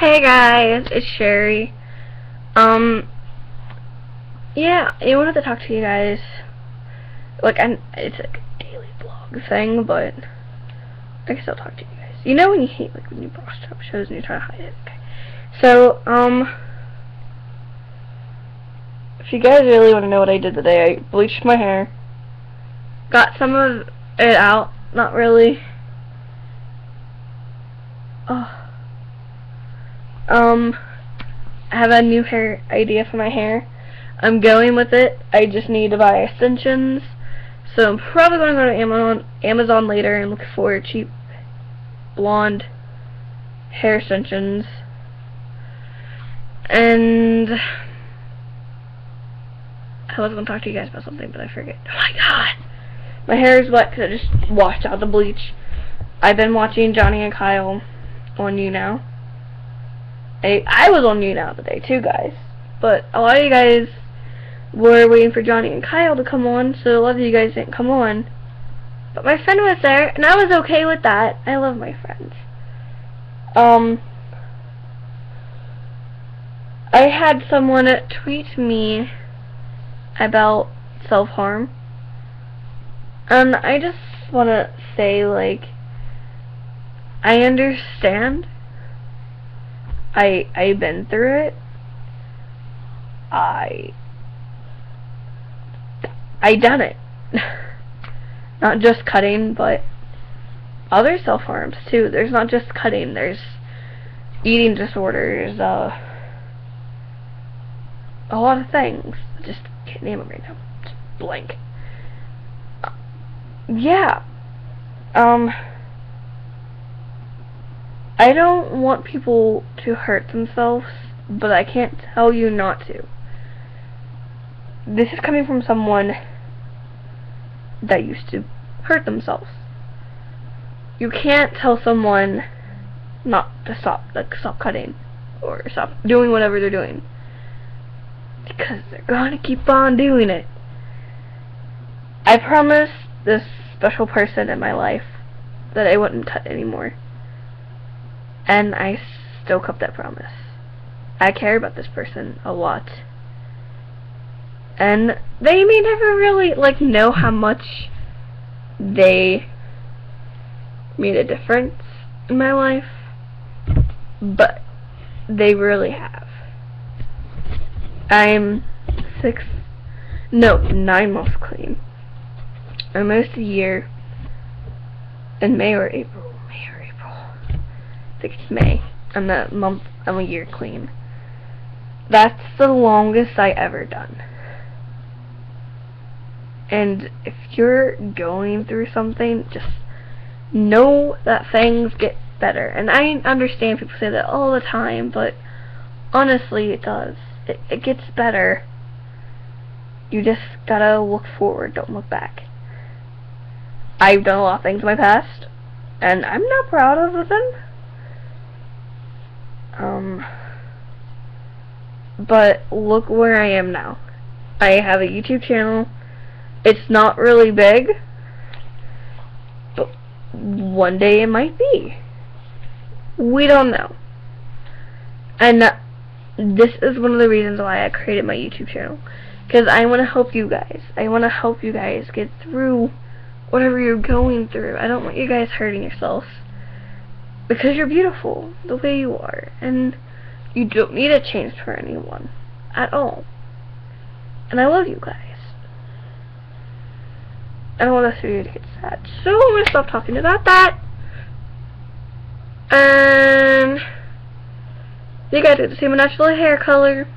Hey guys, it's Sherry. Um, yeah, I wanted to talk to you guys. Like, I, it's like a daily vlog thing, but I guess I'll talk to you guys. You know when you hate like when you watch up shows and you try to hide it. Okay. So, um, if you guys really want to know what I did today, I bleached my hair, got some of it out. Not really. Oh. Um, I have a new hair idea for my hair. I'm going with it. I just need to buy extensions. So I'm probably going to go to Amazon, Amazon later and look for cheap blonde hair extensions. And I was going to talk to you guys about something, but I forget. Oh my god! My hair is wet because I just washed out the bleach. I've been watching Johnny and Kyle on YouNow. I, I was on YouNow today too, guys. But a lot of you guys were waiting for Johnny and Kyle to come on, so a lot of you guys didn't come on. But my friend was there, and I was okay with that. I love my friends. Um, I had someone tweet me about self-harm. And I just want to say, like, I understand I I've been through it. I I done it. not just cutting, but other self harms too. There's not just cutting. There's eating disorders. Uh, a lot of things. Just can't name them right now. Just blank. Uh, yeah. Um. I don't want people to hurt themselves, but I can't tell you not to. This is coming from someone that used to hurt themselves. You can't tell someone not to stop, like stop cutting or stop doing whatever they're doing because they're gonna keep on doing it. I promised this special person in my life that I wouldn't cut anymore. And I still kept that promise. I care about this person a lot. And they may never really, like, know how much they made a difference in my life. But they really have. I'm six, no, nine months clean. Almost a year in May or April think it's May. I'm month, I'm a year clean. That's the longest I ever done. And if you're going through something, just know that things get better. And I understand people say that all the time, but honestly, it does. It, it gets better. You just gotta look forward, don't look back. I've done a lot of things in my past, and I'm not proud of them. Um, but look where I am now. I have a YouTube channel. It's not really big, but one day it might be. We don't know. And this is one of the reasons why I created my YouTube channel. Because I want to help you guys. I want to help you guys get through whatever you're going through. I don't want you guys hurting yourselves. Because you're beautiful the way you are. And you don't need a change for anyone. At all. And I love you guys. I don't want this video to get sad. So I'm to stop talking about that. And you guys get to see my natural hair color.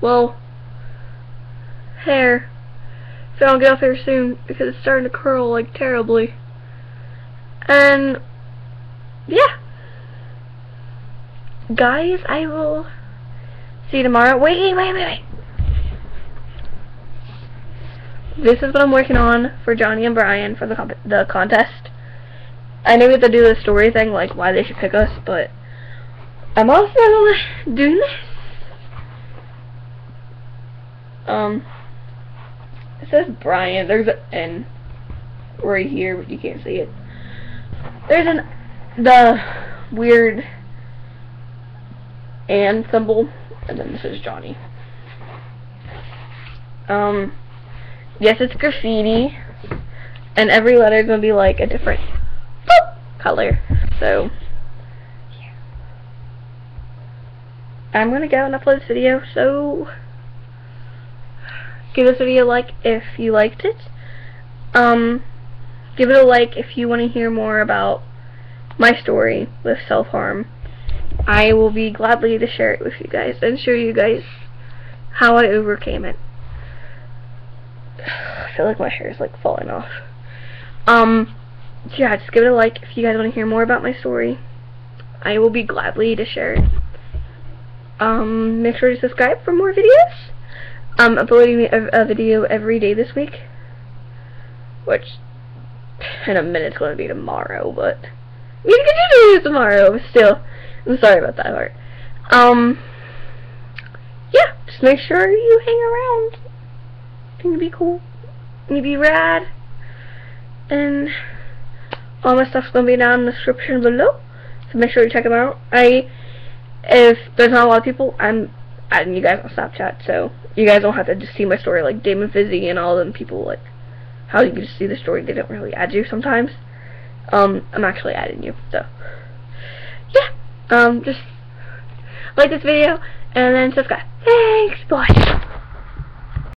Well, hair. So I'll get off here soon because it's starting to curl like terribly. And yeah. Guys, I will see you tomorrow. Wait, wait, wait, wait. This is what I'm working on for Johnny and Brian for the the contest. I know we have to do the story thing, like why they should pick us, but I'm also doing this. Um, it says Brian. There's an N right here, but you can't see it. There's an the weird and symbol, and then this is Johnny. Um, yes, it's graffiti, and every letter is going to be like a different color, so. I'm going to go and upload this video, so give this video a like if you liked it. Um, give it a like if you want to hear more about my story with self-harm. I will be gladly to share it with you guys and show you guys how I overcame it. I feel like my hair is like falling off. Um, yeah, just give it a like if you guys want to hear more about my story. I will be gladly to share it. Um, make sure to subscribe for more videos. I'm uploading a, a video every day this week, which in a minute's going to be tomorrow, but we can do tomorrow, still, I'm sorry about that part. Um, yeah, just make sure you hang around. It's gonna be cool. Gonna be rad. And all my stuff's gonna be down in the description below. So make sure you check them out. I, if there's not a lot of people, I'm adding you guys on Snapchat, so you guys don't have to just see my story like Damon Fizzy and all them people like how you can just see the story. They don't really add you sometimes. Um, I'm actually adding you, so. Um, just like this video and then subscribe. Thanks, bye.